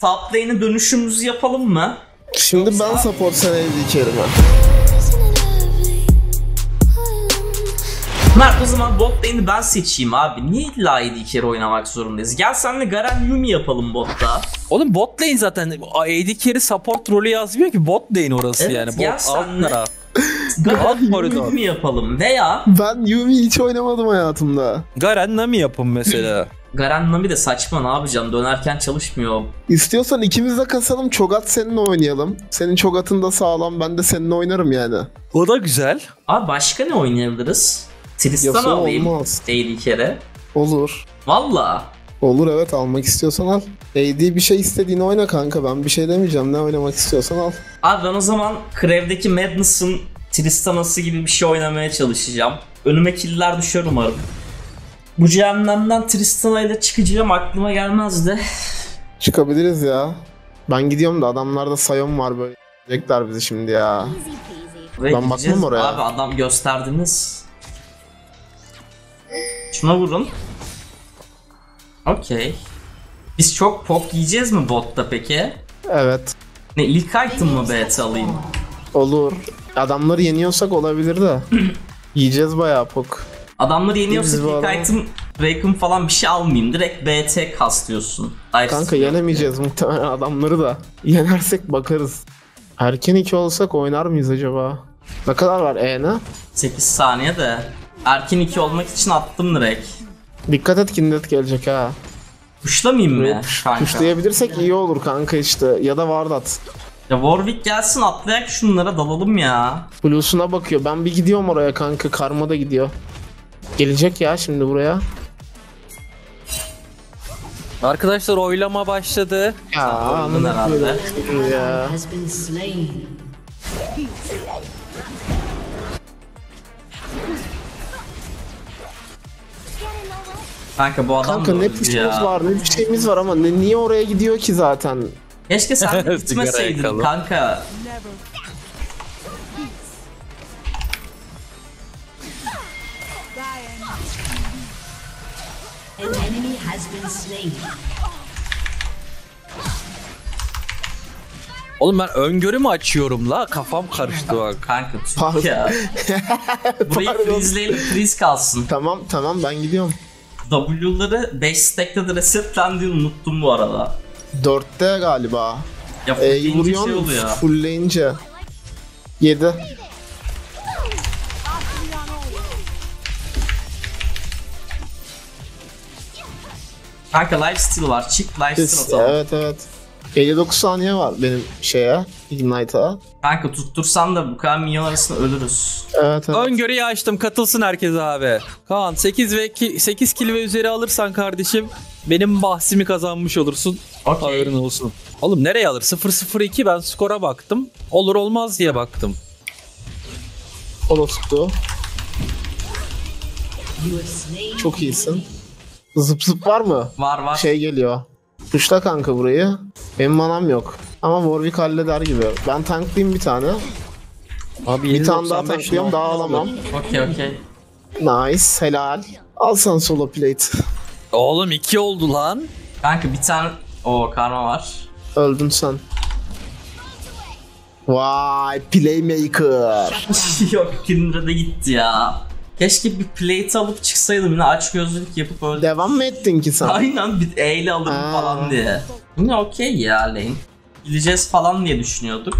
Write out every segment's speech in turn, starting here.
Top lane'e dönüşümüzü yapalım mı? Şimdi ben support sen ha. Mert o zaman bot lane'i ben seçeyim abi. Niye illa AD carry oynamak zorundayız? Gel senle Garen Yumi yapalım botta. Oğlum bot lane zaten AD carry support rolü yazmıyor ki bot lane orası Evet, yani. gel Bot senle. alt. Garen. Yumi yapalım veya Ben Yumi hiç oynamadım hayatımda. Garen Nami yapın mesela. Garen Nami de saçma ne yapacaksın? Dönerken çalışmıyor. İstiyorsan ikimiz de kasalım Çogat seninle oynayalım. Senin Çogat'ın da sağlam ben de seninle oynarım yani. o da güzel. Abi başka ne oynayabiliriz? Tristan Yasuo alayım. olmaz. AD carry. Olur. Valla. Olur evet almak istiyorsan al. AD bir şey istediğini oyna kanka ben bir şey demeyeceğim ne oynamak istiyorsan al. Abi ben o zaman Krev'deki Madness'ın Tristana'sı gibi bir şey oynamaya çalışacağım. Önüme killer düşer umarım. Bu cehennemden Tristana ile çıkacağım aklıma gelmezdi. Çıkabiliriz ya. Ben gidiyorum da adamlarda Sion var böyle. Yiyecekler bizi şimdi ya. Ve Ben bakmam oraya. Abi adam gösterdiniz. Şuna vurun. Okey. Biz çok pop yiyeceğiz mi botta peki? Evet. Ne ilk item mı BT alayım? Olur. Adamları yeniyorsak olabilir de. Yiyeceğiz bayağı pok. Adamları bu ilk adamı- item falan bir şey almayayım. Direkt BT kaslıyorsun. Dive Kanka yenemeyeceğiz muhtemelen adamları da. Yenersek bakarız. Erken iki olsak oynar mıyız acaba? Ne kadar var E'ne? 8 saniye de. Erkin 2 olmak için attım direkt. Dikkat et kindet gelecek ha. Puşlamayayım mı kanka? Kuşlayabilirsek iyi olur kanka işte. Ya da Vardat. Ya Warwick gelsin atlayak şunlara dalalım ya. Blues'una bakıyor. Ben bir gidiyorum oraya kanka. Karma da gidiyor. Gelecek ya şimdi buraya. Arkadaşlar oylama başladı. Ya amına herhalde. ya. Kanka bu adam Kanka ne ya. var ne bir şeyimiz var ama ne, niye oraya gidiyor ki zaten? Keşke sen gitmeseydin kanka. Oğlum ben öngörü mü açıyorum la? Kafam karıştı bak. Kanka Pardon. ya. Burayı Pardon. freezeleyelim freeze kalsın. Tamam tamam ben gidiyorum. W'ları 5 stack'te de resetlendiğini unuttum bu arada. Dörtte galiba. Ya E, fullleyince şey vuruyorsun oluyor. fullleyince. Yedi. Kanka lifesteal var. Çık lifesteal Biz- atalım. Evet evet. 59 saniye var benim şeye. Ignite'a. Kanka tuttursan da bu kadar minyon arasında ölürüz. Evet evet. Öngörüyü açtım. Katılsın herkes abi. Kaan 8 ve 8 kill ve üzeri alırsan kardeşim benim bahsimi kazanmış olursun. Okey. Haberin olsun. Oğlum nereye alır? 0-0-2 ben skora baktım. Olur olmaz diye baktım. O da tuttu. Çok iyisin. Zıp zıp var mı? Var var. Şey geliyor. Tuşla kanka burayı. Benim manam yok. Ama Warwick halleder gibi. Ben tanklayayım bir tane. Abi Bir tane daha 795 tanklıyorum daha alamam. Okey okey. Nice helal. Al sana solo plate. Oğlum 2 oldu lan. Kanka bir tane... o karma var. Öldün sen. Vay playmaker. Yok Kindred'e gitti ya. Keşke bir plate alıp çıksaydım yine aç gözlülük yapıp öldüm. Devam mı ettin ki sen? Aynen bir E ile alırım Ha. falan diye. Yine okey ya lane. Gideceğiz falan diye düşünüyorduk.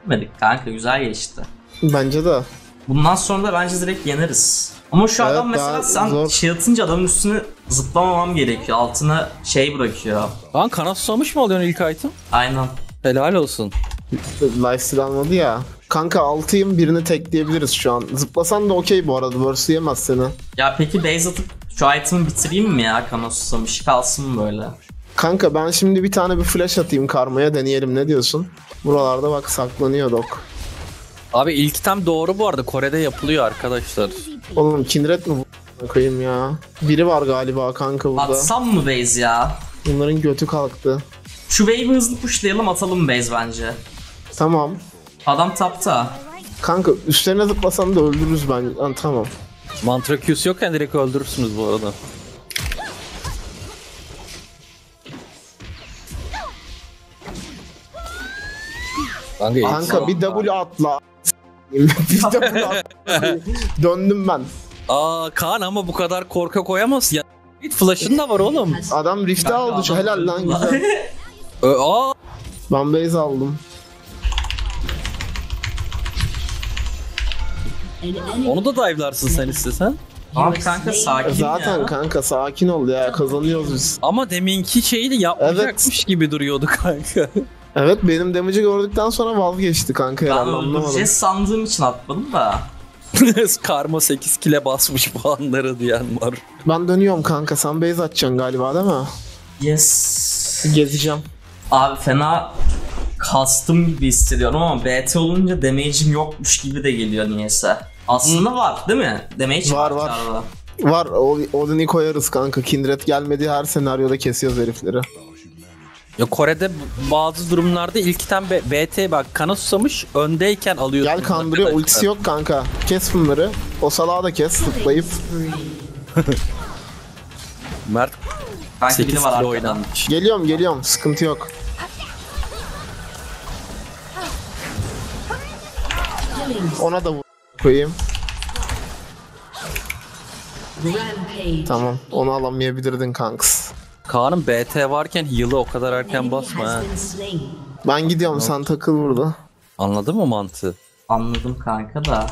Gitmedik kanka güzel geçti. Bence de. Bundan sonra da bence direkt yeneriz. Ama şu Evet, adam mesela sen zor. şey atınca adamın üstüne zıplamamam gerekiyor. Altına şey bırakıyor. Lan kanat susamış mı alıyorsun ilk item? Aynen. Helal olsun. Lifesteal almadı ya. Kanka 6'yım birini tekleyebiliriz şu an. Zıplasan da okey bu arada. Burst yemez seni. Ya peki base atıp şu item'ı bitireyim mi ya kana susamış kalsın mı böyle? Kanka ben şimdi bir tane bir flash atayım karmaya deneyelim ne diyorsun? Buralarda bak saklanıyor dok. Abi ilk item doğru bu arada. Kore'de yapılıyor arkadaşlar. Oğlum Kindred mi bu koyayım ya? Biri var galiba kanka burada. Atsam mı base ya? Bunların götü kalktı. Şu wave'i hızlı pushlayalım atalım base bence. Tamam. Adam tapta. Kanka üstlerine zıplasan da öldürürüz ben. Ha, tamam. Mantra Q'su yokken direkt öldürürsünüz bu arada. Kanka, Kanka bir W atla. bir W atla. Döndüm ben. Aa Kaan ama bu kadar korka koyamaz ya. Git flash'ın da var oğlum. Adam rift'i aldı. Şu helal lan güzel. Ö- Aa Ben base aldım. Onu da dive'larsın sen istesen. Abi kanka sakin Zaten ya. kanka sakin ol ya kazanıyoruz biz. Ama deminki şeyi yapmayacakmış gibi duruyordu kanka. Evet benim damage'ı gördükten sonra vazgeçti kanka Ben herhalde anlamadım. öldüreceğiz sandığım için atmadım da. Karma 8 kile basmış puanları diyen var. Ben dönüyorum kanka sen base atacaksın galiba değil mi? Yes. Gezeceğim. Abi fena kastım gibi hissediyorum ama BT olunca damage'im yokmuş gibi de geliyor niyeyse. Aslında var değil mi? Damage Var, var. çarda. Var o- Odin'i koyarız kanka. Kindred gelmediği her senaryoda kesiyoruz herifleri. Ya Kore'de bazı durumlarda ilk item B- BT bak kana susamış öndeyken alıyorsun. Gel kandırıyor ultisi yok kanka. Kes bunları. O salağı da kes zıplayıp. Mert Kanka 8 biri var kilo arkadan. oynanmış. Geliyorum geliyorum sıkıntı yok. Ona da vur koyayım. Tamam onu alamayabilirdin kanks. Kaan'ın BT varken heal'ı o kadar erken basma ha. Ben gidiyorum sen takıl burada. Anladın mı mantığı? Anladım kanka da.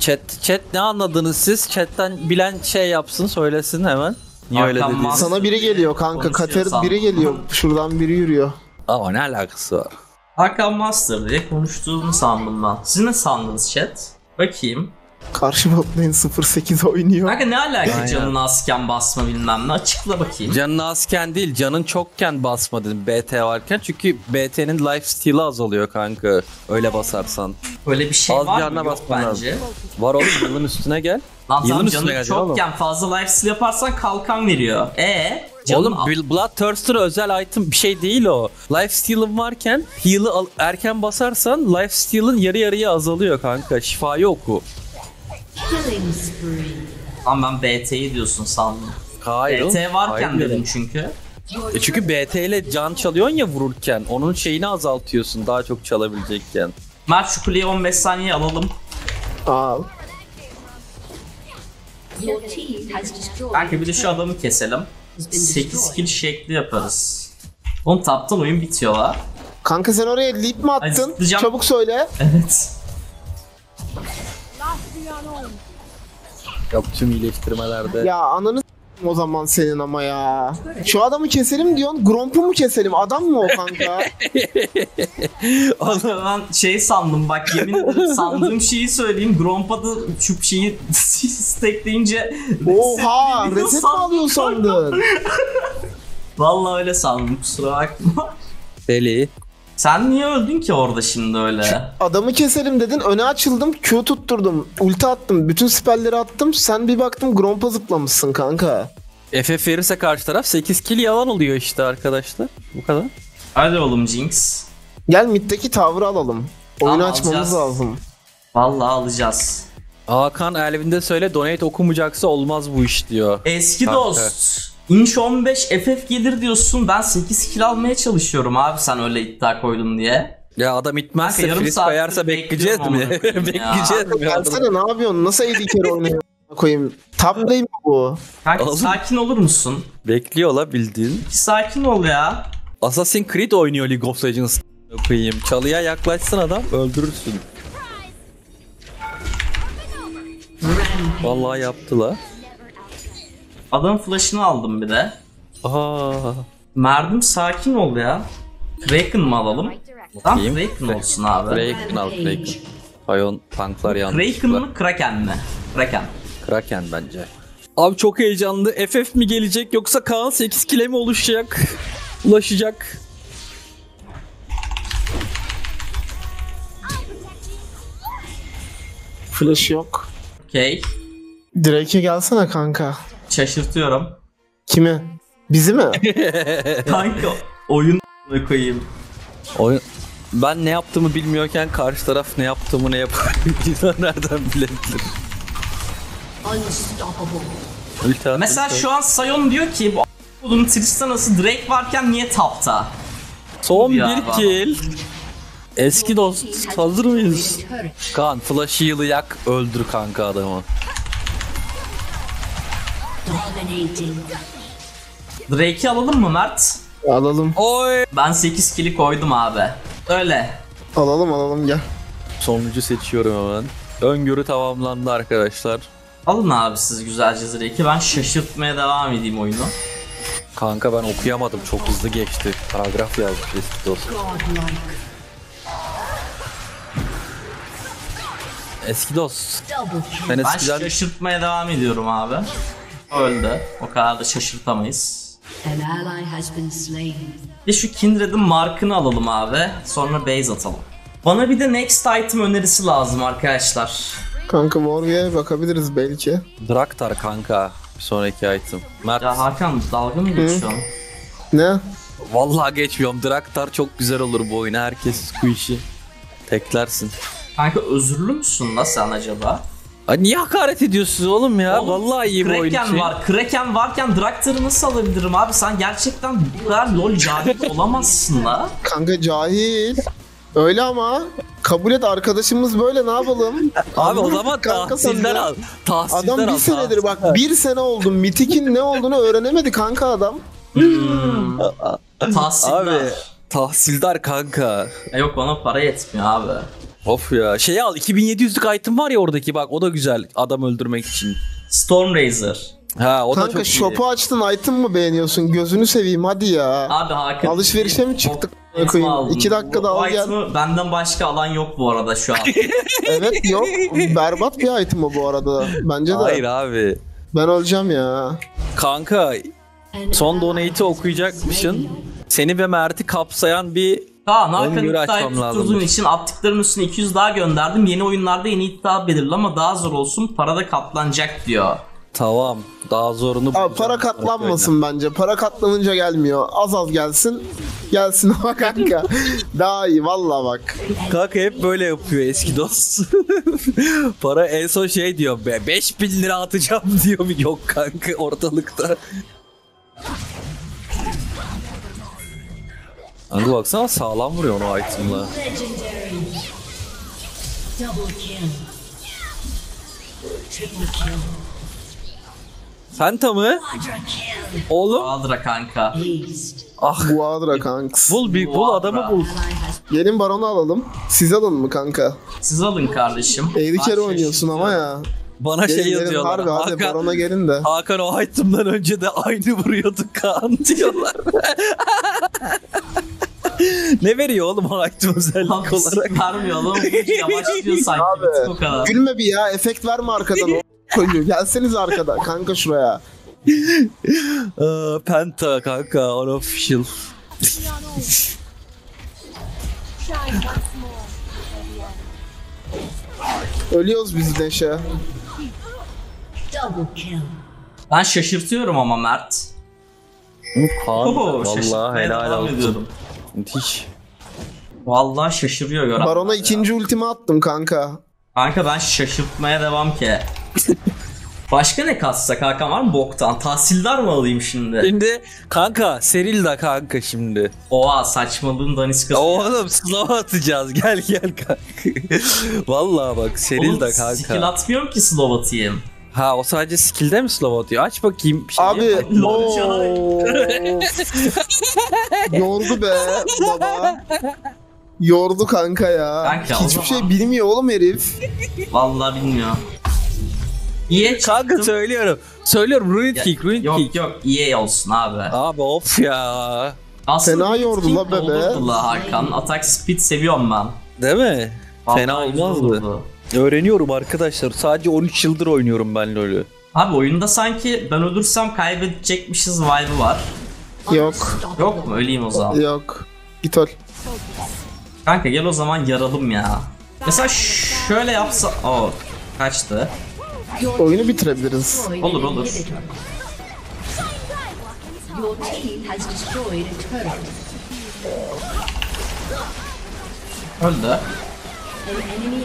Chat, chat ne anladınız siz? Chatten bilen şey yapsın söylesin hemen. Niye öyle dediğiniz? Sana biri geliyor kanka. Kater biri geliyor. Şuradan biri yürüyor. Ama ne alakası var? Hakan Master diye konuştuğumu sandım ben. Siz ne sandınız chat? Bakayım. Karşı botlayın 08 oynuyor. Kanka ne alaka canın asken basma bilmem ne açıkla bakayım. Canın azken değil, canın çokken basma dedim BT varken. Çünkü BT'nin life steal'ı azalıyor kanka. Öyle basarsan. Böyle bir şey Az var canına mı? Yok basman lazım. bence. Var oğlum yılın üstüne gel. Lan Yılın tamam üstüne canın gelecek oğlum. çokken fazla life steal yaparsan kalkan veriyor. E canın Oğlum Bl- Bloodthirster özel item bir şey değil o. Life steal'ın varken heal'ı al- erken basarsan life steal'ın yarı yarıya azalıyor kanka. Şifayı oku. Lan ben BT'yi diyorsun sandım. Hayır. BT varken Hayır. dedim çünkü. E çünkü BT ile can çalıyorsun ya vururken. Onun şeyini azaltıyorsun daha çok çalabilecekken. Mert şu kuleyi 15 saniye alalım. Al. Kanka bir de şu adamı keselim. 8 kill şekli yaparız. Oğlum taptan oyun bitiyor la. Kanka sen oraya leap mi attın? zıplayacağım. Çabuk söyle. Evet. Tüm iyileştirmelerde. Ya ananı o zaman senin ama ya. Şu adamı keselim diyorsun. Gromp'u mu keselim? Adam mı o kanka? Kanka ben şey sandım bak yemin ederim sandığım şeyi söyleyeyim. Gromp'a da şu şeyi stackleyince Oha reset mi sandım alıyor sandın? Vallahi öyle sandım kusura bakma. Deli. Sen niye öldün ki orada şimdi öyle? Adamı keselim dedin öne açıldım Q tutturdum ulti attım bütün spellleri attım sen bir baktım Gromp'a zıplamışsın kanka. FF verirse karşı taraf 8 kill yalan oluyor işte arkadaşlar. Bu kadar. Hadi oğlum Jinx. Gel middeki tavrı alalım. Oyunu Tamam, açmamız alacağız. lazım. Vallahi alacağız. Hakan Elvin'de söyle donate okumayacaksa olmaz bu iş diyor. Eski Kanka. dost. Inch 15 FF gelir diyorsun. Ben 8 kill almaya çalışıyorum abi sen öyle iddia koydun diye. Ya adam Kanka itmezse yarım freeze saattir koyarsa bekleyeceğiz mi? bekleyeceğiz mi? Gelsene ne yapıyorsun? Nasıl 50 kere oynuyor koyayım? Top lane mi bu? Kanka Oğlum. sakin olur musun? Bekliyor la bildiğin. Sakin ol ya. Assassin's Creed oynuyor League of Legends. Koyayım. Çalıya yaklaşsın adam öldürürsün. Vallahi yaptı la. Adamın flash'ını aldım bir de. Aa. Merdim sakin ol ya. Kraken mı alalım? Tamam Bakayım. Kraken olsun abi. Kraken al Kraken. Hayon tanklar yanlış. Kraken mı Kraken mi? Kraken. Kraken bence. Abi çok heyecanlı. FF mi gelecek yoksa Kaan 8 kile mi oluşacak? Ulaşacak. Flash yok. Okey. Drake'e gelsene kanka. Şaşırtıyorum. Kimi? Bizi mi? Kanka oyun koyayım. Oyun... Ben ne yaptığımı bilmiyorken karşı taraf ne yaptığımı ne yapıyor nereden bilebilir? Ulti at, Mesela ulti at. şu an Sion diyor ki bu bunun Tristana'sı Drake varken niye tapta? Son Ya bir kill. Eski dost hazır mıyız? Kaan flash heal'ı yak öldür kanka adamı. Drake'i alalım mı Mert? Alalım. Oy. Ben 8 kili koydum abi. Öyle. Alalım alalım gel. Sonuncu seçiyorum hemen. Öngörü tamamlandı arkadaşlar. Alın abi siz güzelce Drake'i. Ben şaşırtmaya devam edeyim oyunu. Kanka ben okuyamadım çok hızlı geçti. Paragraf yazmış eski dost. Godlike. Eski dost. Ben Ben eskiden şaşırtmaya devam ediyorum abi. Öldü. O kadar da şaşırtamayız. An ally has been slain. Bir de şu Kindred'in markını alalım abi. Sonra base atalım. Bana bir de next item önerisi lazım arkadaşlar. Kanka Morga'ya bakabiliriz belki. Draktar kanka. Bir sonraki item. Mert. Ya Hakan dalga mı geçiyorsun? Ne? Vallahi geçmiyorum. Draktar çok güzel olur bu oyuna. Herkes bu işi teklersin. Kanka özürlü müsün la sen acaba? Ay niye hakaret ediyorsunuz oğlum ya? Oğlum, Vallahi iyi bir oyun Kraken için. var. Kraken varken Draktar'ı nasıl alabilirim abi? Sen gerçekten bu kadar lol cahil olamazsın la. Kanka cahil. Öyle ama kabul et arkadaşımız böyle ne yapalım? Abi o zaman tahsilden de- al. Tahsilden Adam al. bir senedir tahsilden. bak bir sene oldu Mitik'in ne olduğunu öğrenemedi kanka adam. Tahsiller. Abi tahsildar kanka. E Yok bana para yetmiyor abi. Of ya. Şey al 2700'lük item var ya oradaki bak o da güzel adam öldürmek için. Stormraiser. Ha o da Kanka çok iyi. shop'u açtın item mı beğeniyorsun? Gözünü seveyim hadi ya. Abi Hakan. Alışverişe mi çıktık? Koyayım. aldım. İki dakikada Bu al gel. Benden başka alan yok bu arada şu an. Evet yok. Berbat bir item o bu arada. Bence de. Hayır abi. Ben öleceğim ya. Kanka An son donate'i okuyacakmışsın. Seni ve Mert'i kapsayan bir Kaan Onu Hakan göre iddiayı açmam tutturduğun lazım. için attıklarım üstüne 200 daha gönderdim. Yeni oyunlarda yeni iddia belirli ama daha zor olsun. Parada katlanacak diyor. tamam daha zorunu Abi para katlanmasın bence. Para katlanınca gelmiyor. Az az gelsin. Gelsin ama kanka. Daha iyi valla bak. Kanka hep böyle yapıyor eski dost. para en son şey diyor be 5000 lira atacağım diyor yok kanka ortalıkta. Kanka baksana sağlam vuruyor onu item'la. Legendary. Double kill. Triple kill. Penta mı? Oğlum Adra kanka. Ah Bu Adra kanks. bul bir bul adamı bul. Gelin baronu alalım. Siz alın mı kanka? Siz alın kardeşim. Eğri kere oynuyorsun ama ya. Bana Gelin şey gelin yazıyorlar. harbi hadi Hakan, barona gelin de. Hakan o item'dan önce de aynı vuruyordu Kaan diyorlar. ne veriyor oğlum o item özellik Abi olarak? vermiyor. Bu Yavaşlıyor sanki. tık o kadar. Gülme bir ya. Efekt verme arkadan. Çocuğu. Gelseniz arkadan. Kanka şuraya. Penta kanka unofficial. Ölüyoruz biz Neşe. double kill. Ben şaşırtıyorum ama Mert. Oho, vallahi helal olsun. Müthiş. Vallahi şaşırıyor gören. Barona ikinci ultimi attım kanka. Kanka ben şaşırtmaya devam ki. Başka ne katsak Hakan var mı boktan? Tahsildar mı alayım şimdi? Şimdi kanka Seril de kanka şimdi. Oha saçmalığın daniskası. Oğlum slow atacağız gel gel kanka. Vallahi bak Seril Oğlum de skill kanka. atmıyorum ki slow atayım. Ha o sadece skill'de mi slow atıyor? Aç bakayım. Şey Abi. Lol. Yordu be baba. Yordu kanka ya. Kanka, o Hiçbir zaman- şey bilmiyor oğlum herif. Vallahi bilmiyorum. İyi Kanka çıktım. söylüyorum. Söylüyorum Ruined Ya- Kick, Ruined Yok Kick. yok EA olsun abi. Abi of ya. Aslında Fena yordu la bebe. olurdu la Hakan. Attack speed seviyorum ben. Değil mi? Vallahi Fena güzel olmazdı. olurdu. Öğreniyorum arkadaşlar. Sadece 13 yıldır oynuyorum ben LoL'ü. Abi oyunda sanki ben ölürsem kaybedecekmişiz vibe'ı var. Yok. Yok mu? Öleyim o zaman. Yok. Git öl. Kanka gel o zaman yaralım ya. Mesela şöyle yapsa... Oo kaçtı. Oyunu bitirebiliriz. Olur, olur. Öldü. An enemy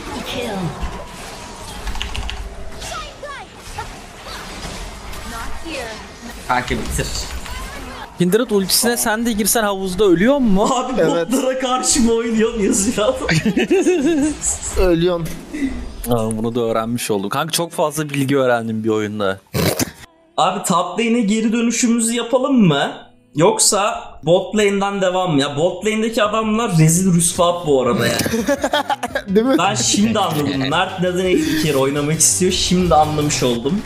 Triple kill. Kanka bitir. Kindred ultisine sen de girsen havuzda ölüyor mu? Abi Evet. botlara karşı mı oynuyorum yazıyor. Ölüyorsun. Aa, bunu da öğrenmiş oldum. Kanka çok fazla bilgi öğrendim bir oyunda. Abi top lane'e geri dönüşümüzü yapalım mı? Yoksa bot lane'den devam? Ya bot lane'deki adamlar rezil rüsvat bu arada yani. Değil mi? Ben şimdi anladım. Mert neden ilk kere oynamak istiyor şimdi anlamış oldum.